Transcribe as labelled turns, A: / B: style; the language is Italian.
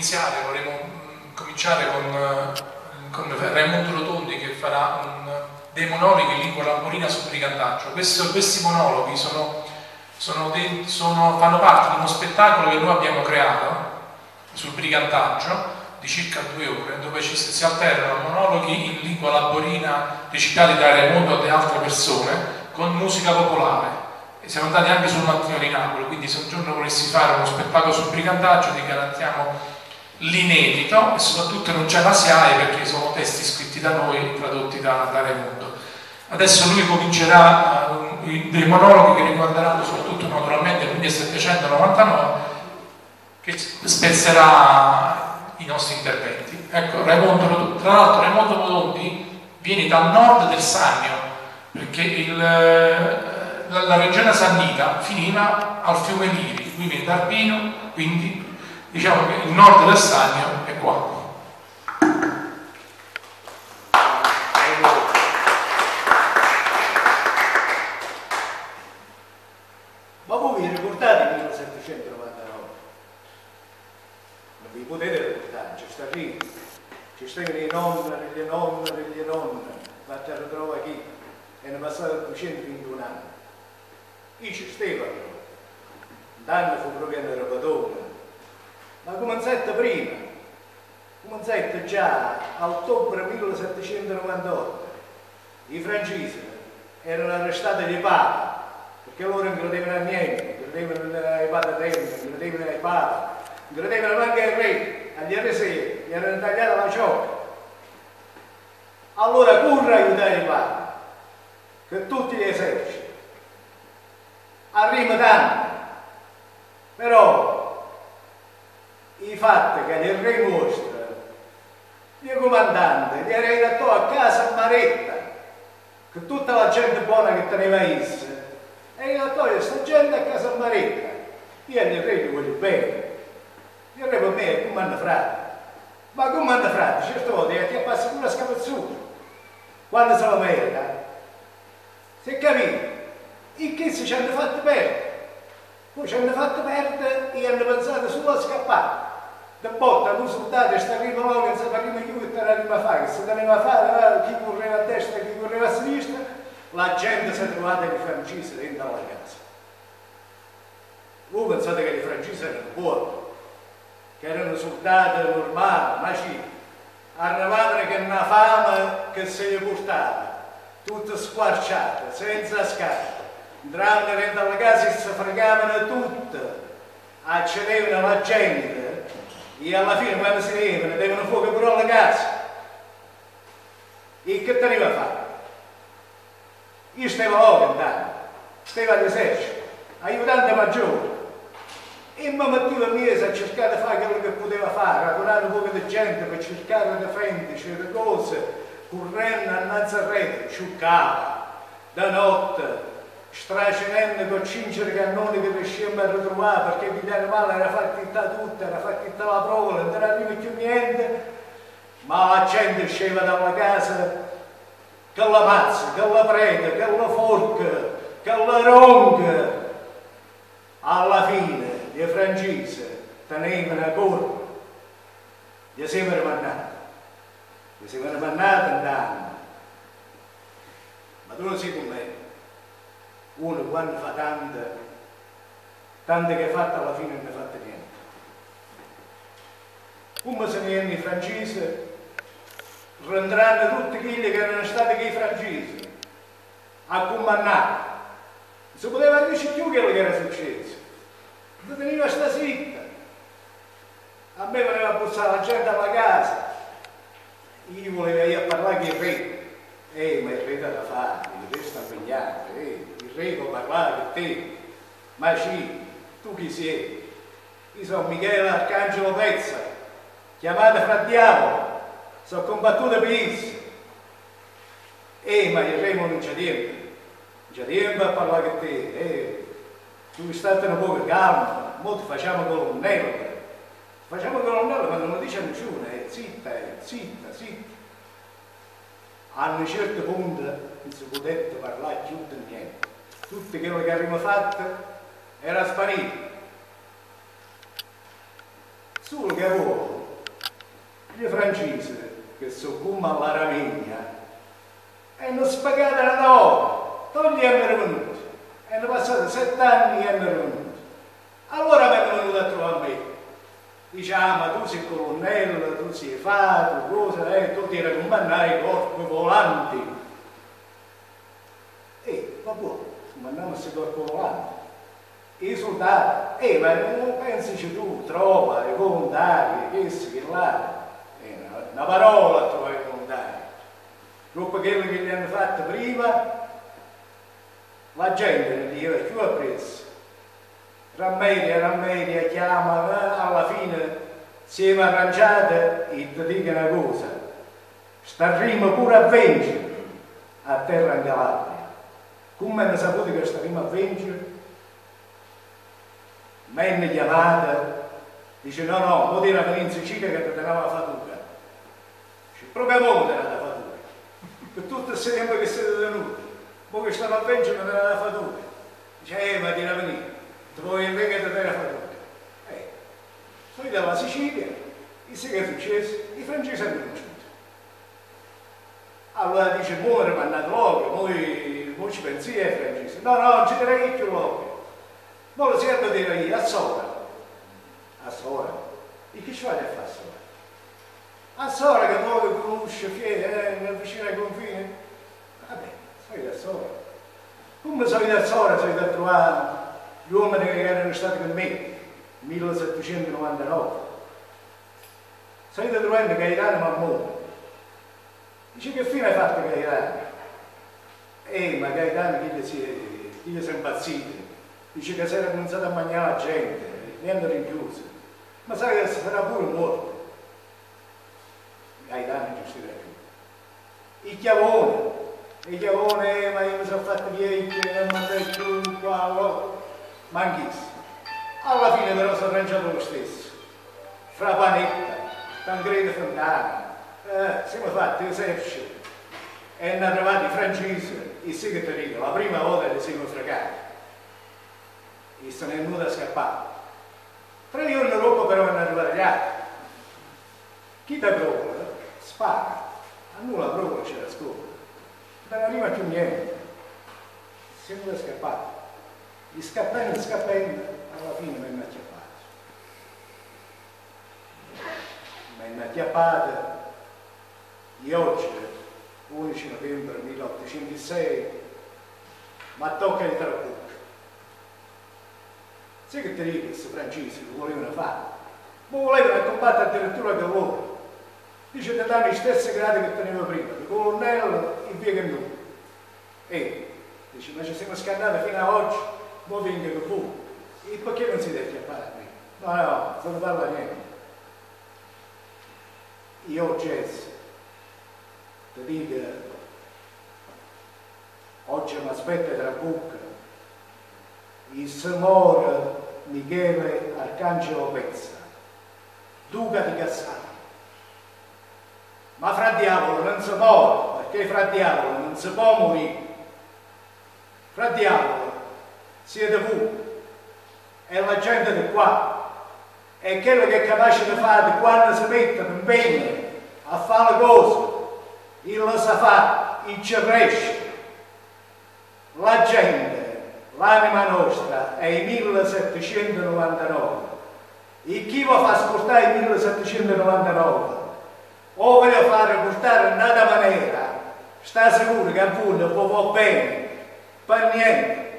A: iniziare, vorremmo mh, cominciare con, con Raimondo Rotondi che farà un, dei monologhi in lingua lamborina sul brigantaggio. Questo, questi monologhi sono, sono de, sono, fanno parte di uno spettacolo che noi abbiamo creato sul brigantaggio di circa due ore, dove ci, si alternano monologhi in lingua laborina recitati da Raimondo e da altre persone con musica popolare. E siamo andati anche sul mattino di Napoli, quindi se un giorno volessi fare uno spettacolo sul brigantaggio ti garantiamo l'inedito e soprattutto non c'è la SIAE perché sono testi scritti da noi tradotti da, da Raimondo. Adesso lui comincerà uh, dei monologhi che riguarderanno soprattutto naturalmente il 1799 che spezzerà i nostri interventi. Ecco, Raimondo, tra l'altro Raimondo Modondi viene dal nord del Sannio, perché il, la, la, regione sannita finiva al fiume Liri, lui viene da Arbino, quindi diciamo che il nord del Sannio è qua.
B: Ma voi vi ricordate il 1799? Non vi potete ricordare, ci sta lì, ci stanno i nonni, le nonne, le nonne, ma te lo trova qui, e ne passato 221 anni. Io ci stavo, l'anno fu proprio una robatona, ma cominciate prima, cominciate già a ottobre 1798. I francesi erano arrestati di Papa, perché loro non credevano a niente, credevano ai patatelli, credevano ai Papa, credevano anche ai re, agli eresei, gli erano tagliati la ciocca. Allora corre aiutare i Papa, che tutti gli eserciti. Arriva tanto, però i fatti che il re nostro, il comandante, era andato a casa a Maretta, che tutta la gente buona che teneva issa, e ho questa gente a casa a Maretta. Io il re gli voglio bene. Il re per me è come hanno frate. Ma come hanno frate? Certe volte ti passa pure la scapazzuta. Quando se la merita. Si è capito? I kids ci hanno fatto perdere. Poi ci hanno fatto perdere e hanno pensato solo a scappare da botta, un soldato sta arriva là, non sapeva più che te arriva a fare, se teneva a fare, chi correva a destra, chi correva a sinistra, la gente si è trovata i francesi dentro la casa. Voi pensate che i francesi erano buoni, che erano soldati normali, ma ci arrivavano che una fame che se li portava, tutte squarciate, senza scarpe, entravano dentro la casa e si fregavano tutte, accedevano la gente, e alla fine quando si levano devono fuoco pure alla casa. E che teneva a fare? Io stavo là cantando, stavo all'esercito, aiutante maggiore. E mi mettevo a mese a cercare di fare quello che poteva fare, a curare un po' di gente per cercare di difendere certe cose, correndo a Nazareth, ciuccava, da notte, stracenendo con cinque cannoni che riuscivamo a ritrovare perché pigliare male era fatta tutta, era fatta la prova, non era più niente, ma la gente usciva dalla casa con la mazza, con la preda, con la forca, con la ronca. Alla fine, gli francesi tenevano a corpo, gli siamo rimandati, gli siamo rimandati andando. Ma tu non sei con me uno quando fa tante, tante che ha fatto alla fine non ne ha fatte niente. Come se ne i francesi renderanno tutti quelli che erano stati qui francesi a comandare. Non si poteva dire più quello che era successo. Non veniva sta zitta. A me voleva bussare la gente alla casa. Io volevo a parlare con il re. Eh, ma il re da fare, il re sta impegnato. Eh prego parlare te. Ma sì, tu chi sei? Io sono Michele Arcangelo Pezza, chiamato fra diavolo, sono combattuto per isso. Eh, ma il re non c'è tempo, non c'è tempo a parlare con te. Eh, tu stai un po' calmo, molto facciamo colonnello. Facciamo colonnello quando non dice nessuno, eh, zitta, eh, zitta, zitta. A un certo punto non si potette parlare più di niente tutto quello che abbiamo fatto era sparito. Solo che avevo gli francesi che sono come alla e non spagata da ora, togli hanno venuti, hanno passato sette anni e hanno venuti. Allora mi è venuto a trovare me. Dice, ah, tu sei colonnello, tu sei fatto, cosa, eh, tu ti raccomandai i corpi volanti. E, va buono, mandiamo questi corpi volanti. I soldati, eh, ma pensaci tu, trova i volontari, che si, che là, eh, una, una parola a trovare i volontari. Dopo quello che gli hanno fatto prima, la gente ne diceva più appresso rammedia, rammedia, chiama, eh, alla fine siamo arrangiati e ti dico una cosa, staremo pure a vincere a terra in Calabria. Come hanno saputo che staremo a vincere? Mi hanno chiamata, dice no no, non dire a venire in Sicilia che ti teneva la fatica. Dice, proprio mo te la fatica. Per tutto il tempo che siete venuti, voi che stanno a vincere mi teneva la fatica. Dice, eh, ma ti venire dove invece di terra fatica. Eh, sono dalla Sicilia, e sai che è successo? I francesi hanno conosciuto. Allora dice, muore, ma andato logo, noi, noi ci pensi ai francesi. No, no, non ci direi più logo. Ma lo serve dire io, a sola. A sola. E che ci fate a fare a sola? A sola che poi conosce, fiede, eh, vicino ai confini. Vabbè, sei da sola. Come sei da sola, sei da trovare gli uomini che erano stati con me, 1799. Salite trovando Gaetano Mammone. Dice che fine hai fatto Gaetano? Eh, ma Gaetano chi gli si, si è impazzito? Dice che si era cominciato a mangiare la gente, niente rinchiuso. Ma sai che sarà pure morto. Gaetano giusto da più. Il chiavone, il chiavone, ma io mi sono fatto vecchio, non mi ha più qua, manchissimo. Alla fine però sono arrangiato lo stesso. Fra Panetta, Tancredo Fontana, eh, siamo fatti l'esercito. E hanno arrivato i francesi, e che ti dico, la prima volta li siamo fregati. E sono venuti a scappare. Tre giorni dopo però hanno arrivato gli altri. Chi ti prova? Spara. A nulla prova c'è la scuola. Non arriva più niente. Siamo scappati. E scappando e scappando, alla fine mi hanno acchiappato. Mi hanno acchiappato e oggi, 11 novembre 1806, ma tocca il trabucco. Sai che dico, questi francesi lo volevano fare? Ma volevano combattere addirittura con loro. Dice di dare gli stessi gradi che teneva prima, di colonnello e via che non. E dice, ma ci siamo scannati fino ad oggi mo venga che fu. E perché non si deve chiappare me? No, no, non parla niente. Io Jess, ti dico, oggi mi aspetta tra bocca, il Signore Michele Arcangelo Pezza, duca di Cassano. Ma fra diavolo non si può, perché fra diavolo non si può morire. Fra diavolo siete voi, è la gente di qua, è quello che è capace di fare quando si mette impegno a fare cose, il lo sa fare, il ci riesce. La gente, l'anima nostra è il 1799 e chi va a far ascoltare il 1799 o voglio fare portare in un'altra maniera, sta sicuro che a voi non va bene, per niente